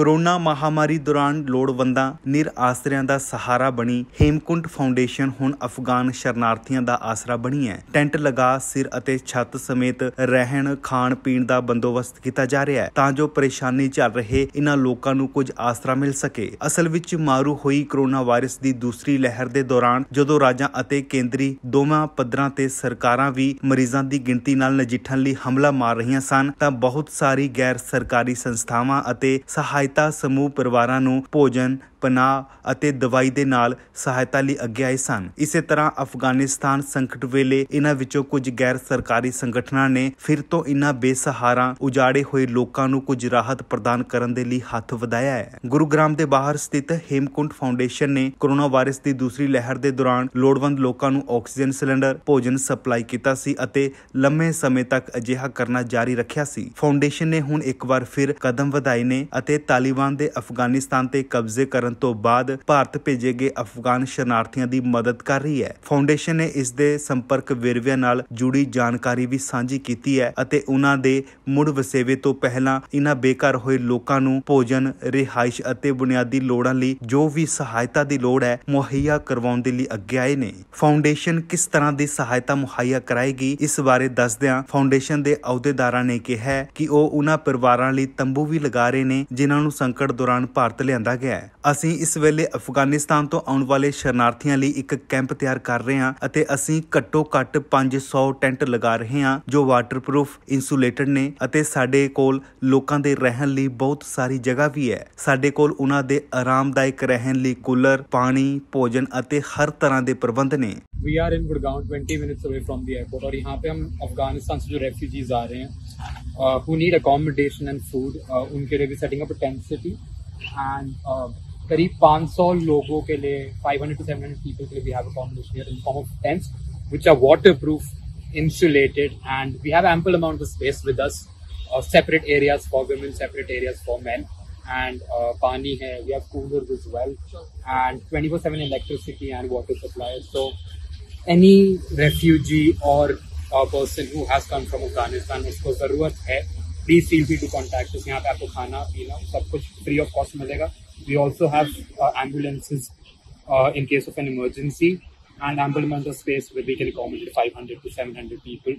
Corona ਮਹਾਮਾਰੀ ਦੌਰਾਨ ਲੋੜਵੰਦਾਂ, ਨਿਰ ਆਸਰਿਆਂ ਦਾ ਸਹਾਰਾ ਬਣੀ ਹੇਮਕੁੰਟ ਫਾਊਂਡੇਸ਼ਨ ਹੁਣ ਅਫਗਾਨ ਸ਼ਰਨਾਰਥੀਆਂ ਦਾ ਆਸਰਾ ਬਣੀ ਹੈ। ਟੈਂਟ ਲਗਾ, ਸਿਰ ਅਤੇ ਛੱਤ ਸਮੇਤ ਰਹਿਣ, ਖਾਣ, ਪੀਣ ਦਾ ਬੰਦੋਬਸਤ ਕੀਤਾ ਜਾ ਰਿਹਾ ਹੈ। ਤਾਂ ਜੋ ਪਰੇਸ਼ਾਨੀ ਚੱਲ ਰਹੇ ਇਹਨਾਂ ਲੋਕਾਂ ਨੂੰ ਕੁਝ ਆਸਰਾ ਮਿਲ ਸਕੇ। ਅਸਲ ਵਿੱਚ ਮਾਰੂ ਹੋਈ ਕੋਰੋਨਾ ਵਾਇਰਸ ਦੀ ਦੂਸਰੀ ਲਹਿਰ ਦੇ ਦੌਰਾਨ ਜਦੋਂ ਰਾਜਾਂ ਅਤੇ ਕੇਂਦਰੀ ਦੋਵਾਂ ਪੱਧਰਾਂ ਤੇ ਸਰਕਾਰਾਂ ਵੀ ਮਰੀਜ਼ਾਂ ਦੀ ਗਿਣਤੀ ਨਾਲ ਨਜਿੱਠਣ ਲਈ ਹਮਲਾ ਮਾਰ ਰਹੀਆਂ ਸਨ, ਤਾਂ ਬਹੁਤ ਸਾਰੀ ਗੈਰ ਸਰਕਾਰੀ ਸੰਸਥਾਵਾਂ ਅਤੇ ਸਹਾਇਤਾ ਸਮੂਹ ਪਰਿਵਾਰਾਂ ਨੂੰ ਭੋਜਨ, ਪਨਾਹ ਅਤੇ ਦਵਾਈ ਦੇ ਨਾਲ ਸਹਾਇਤਾ ਲਈ ਅੱਗੇ ਆਏ ਸਨ। ਇਸੇ ਤਰ੍ਹਾਂ ਅਫਗਾਨਿਸਤਾਨ ਸੰਕਟ ਵੇਲੇ ਇਹਨਾਂ ਵਿੱਚੋਂ ਕੁਝ ਗੈਰ ਸਰਕਾਰੀ ਸੰਗਠਨਾਂ ਨੇ ਫਿਰ ਤੋਂ ਇਹਨਾਂ ਬੇਸਹਾਰਾ ਉਜਾੜੇ ਹੋਏ ਲੋਕਾਂ ਨੂੰ ਕੁਝ ਰਾਹਤ ਪ੍ਰਦਾਨ ਕਰਨ ਦੇ ਲਈ ਹੱਥ ਵਧਾਇਆ ਹੈ। ਗੁਰੂਗ੍ਰਾਮ ਦੇ ਬਾਹਰ ਸਥਿਤ ਹੇਮਕੁੰਟ ਫਾਊਂਡੇਸ਼ਨ ਨੇ ਕੋਰੋਨਾ ਵਾਇਰਸ ਦੀ ਦੂਸਰੀ ਲਹਿਰ ਦੇ ਦੌਰਾਨ ਲੋੜਵੰਦ ਲੋਕਾਂ ਨੂੰ ਆਕਸੀਜਨ ਸਿਲੰਡਰ, ਭੋਜਨ ਸਪਲਾਈ ਕੀਤਾ ਸੀ ਅਤੇ ਲੰਮੇ ਸਮੇਂ ਤੱਕ ਅਜਿਹਾ ਕਰਨਾ ਜਾਰੀ ਰੱਖਿਆ ਸੀ। ਫਾਊਂਡੇਸ਼ਨ ਨੇ ਹੁਣ ਇੱਕ ਵਾਰ ਫਿਰ ਕਦਮ ਵਧਾਏ ਨੇ ਅਤੇ ਤਾਲਿਬਾਨ ਦੇ ਅਫਗਾਨਿਸਤਾਨ ਤੇ ਕਬਜ਼ੇ ਕਰਨ ਤੋਂ ਬਾਅਦ ਭਾਰਤ ਭੇਜੇ ਗਏ ਅਫਗਾਨ ਸ਼ਰਨਾਰਥੀਆਂ ਦੀ ਮਦਦ ਕਰ ਰਹੀ ਹੈ। ਫਾਊਂਡੇਸ਼ਨ ਨੇ ਇਸ ਦੇ ਸੰਪਰਕ ਵੇਰਵਿਆਂ ਨਾਲ ਜੁੜੀ ਜਾਣਕਾਰੀ ਵੀ ਸਾਂਝੀ ਕੀਤੀ ਹੈ ਅਤੇ ਉਹਨਾਂ ਦੇ ਮੁੜ ਵਸੇਵੇ ਤੋਂ ਪਹਿਲਾਂ ਇਹਨਾਂ ਬੇਘਰ ਹੋਏ ਲੋਕਾਂ ਨੂੰ ਭੋਜਨ, ਰਿਹਾਇਸ਼ ਅਤੇ ਬੁਨਿਆਦੀ ਲੋੜਾਂ ਲਈ ਜੋ ਵੀ ਸਹਾਇਤਾ ਦੀ ਲੋੜ ਹੈ, ਮੁਹੱਈਆ ਕਰਵਾਉਣ ਦੇ ਲਈ ਅੱਗੇ ਆਏ ਨੇ। ਫਾਊਂਡੇਸ਼ਨ ਕਿਸ ਤਰ੍ਹਾਂ ਦੀ ਸਹਾਇਤਾ ਮੁਹੱਈਆ ਕਰਾਏਗੀ, ਇਸ ਬਾਰੇ ਦੱਸਦਿਆਂ ਫਾਊਂਡੇਸ਼ਨ ਦੇ ਅਹੁਦੇਦਾਰਾਂ ਨੇ ਕਿਹਾ ਕਿ ਉਹ ਉਹਨਾਂ ਪਰਿਵਾਰਾਂ ਲਈ ਤੰਬੂ ਵੀ ਲਗਾ ਰਹੇ ਨੇ, ਜਿਨ੍ਹਾਂ ਨੂੰ ਸੰਕਟ ਦੌਰਾਨ ਭਾਰਤ ਲਿਆਂਦਾ ਗਿਆ ਹੈ ਅਸੀਂ ਇਸ ਵੇਲੇ ਅਫਗਾਨਿਸਤਾਨ ਤੋਂ ਆਉਣ ਵਾਲੇ ਸ਼ਰਨਾਰਥੀਆਂ ਲਈ ਇੱਕ ਕੈਂਪ ਤਿਆਰ ਕਰ ਰਹੇ ਹਾਂ ਅਤੇ ਅਸੀਂ ਘੱਟੋ ਘੱਟ 500 ਟੈਂਟ ਲਗਾ ਰਹੇ ਹਾਂ ਜੋ ਵਾਟਰਪ੍ਰੂਫ ਇਨਸੂਲੇਟਡ ਨੇ ਅਤੇ ਸਾਡੇ ਕੋਲ ਲੋਕਾਂ ਦੇ ਰਹਿਣ ਲਈ ਬਹੁਤ ਸਾਰੀ ਜਗ੍ਹਾ ਵੀ ਹੈ ਸਾਡੇ ਕੋਲ ਉਹਨਾਂ ਦੇ ਆਰਾਮਦਾਇਕ ਰਹਿਣ ਲਈ ਕੂਲਰ ਪਾਣੀ ਭੋਜਨ ਅਤੇ ਹਰ ਤਰ੍ਹਾਂ ਦੇ ਪ੍ਰਬੰਧ ਨੇ we are in Gurgaon 20 minutes away from the airport और यहाँ पे हम अफगानिस्तान से जो रेफ्यूजीज आ रहे हैं who need accommodation and food उनके लिए भी setting up tent city and करीब 500 लोगों के लिए 500 टू 700 पीपल के लिए we have accommodation here in form of tents which are waterproof insulated and we have ample amount of space with us uh, separate areas for women separate areas for men and uh, pani hai we have coolers as well and 24 7 electricity and water supply so any refugee or person who has come from Afghanistan उसको ज़रूरत है please feel free to contact उस यहाँ पे आपको खाना, पीना, सब कुछ फ्री ऑफ़ कॉस्ट मिलेगा। We also have ambulances in case of an emergency and ambulance of space will be can accommodate five hundred to seven hundred people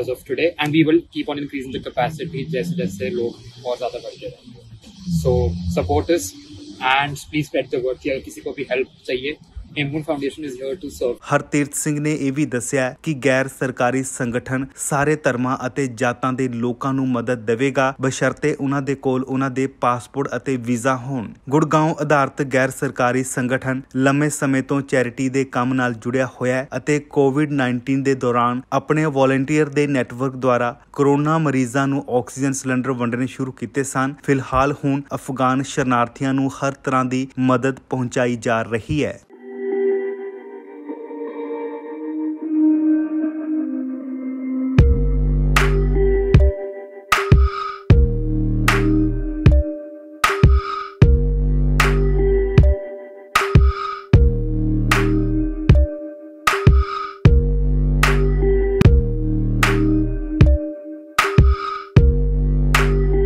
as of today and we will keep on increasing the capacity जैसे जैसे लोग बहुत ज़्यादा बढ़ते रहेंगे so support and please pat the work किसी को भी हेल्प चाहिए Hemkunt foundation is here to serve Hartirath Singh ਨੇ ਇਹ ਵੀ ਦੱਸਿਆ ਕਿ ਗੈਰ ਸਰਕਾਰੀ ਸੰਗਠਨ ਸਾਰੇ ਧਰਮਾਂ ਅਤੇ ਜਾਤਾਂ ਦੇ ਲੋਕਾਂ ਨੂੰ ਮਦਦ ਦੇਵੇਗਾ। ਬਸ਼ਰਤੇ ਉਹਨਾਂ ਦੇ ਕੋਲ ਉਹਨਾਂ ਦੇ ਪਾਸਪੋਰਟ ਅਤੇ ਵੀਜ਼ਾ ਹੋਣ। ਗੁੜਗਾਉਂ ਆਧਾਰਿਤ ਗੈਰ ਸਰਕਾਰੀ ਸੰਗਠਨ ਲੰਮੇ ਸਮੇਂ ਤੋਂ ਚੈਰਿਟੀ ਦੇ ਕੰਮ ਨਾਲ ਜੁੜਿਆ ਹੋਇਆ ਹੈ ਅਤੇ ਕੋਵਿਡ-19 ਦੇ ਦੌਰਾਨ ਆਪਣੇ ਵੋਲੰਟੀਅਰ ਦੇ ਨੈਟਵਰਕ ਦੁਆਰਾ ਕਰੋਨਾ ਮਰੀਜ਼ਾਂ ਨੂੰ ਆਕਸੀਜਨ ਸਿਲੰਡਰ ਵੰਡਣੇ ਸ਼ੁਰੂ ਕੀਤੇ ਸਨ। ਫਿਲਹਾਲ ਹੁਣ ਅਫਗਾਨ ਸ਼ਰਨਾਰਥੀਆਂ ਨੂੰ ਹਰ ਤਰ੍ਹਾਂ ਦੀ ਮਦਦ ਪਹੁੰਚਾਈ ਜਾ ਰਹੀ ਹੈ।